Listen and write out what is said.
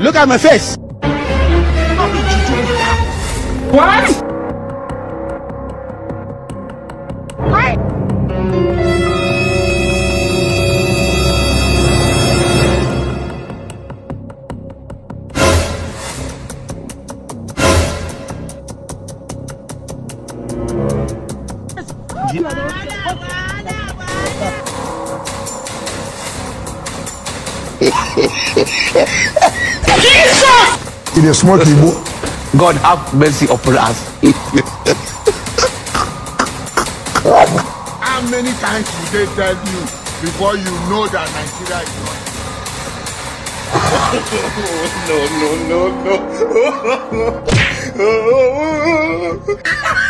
Look at my face. What? What? Yeah. in a small Igbo. God have mercy upon us. How many times did they tell you before you know that Nigeria is not? no, no, no, no.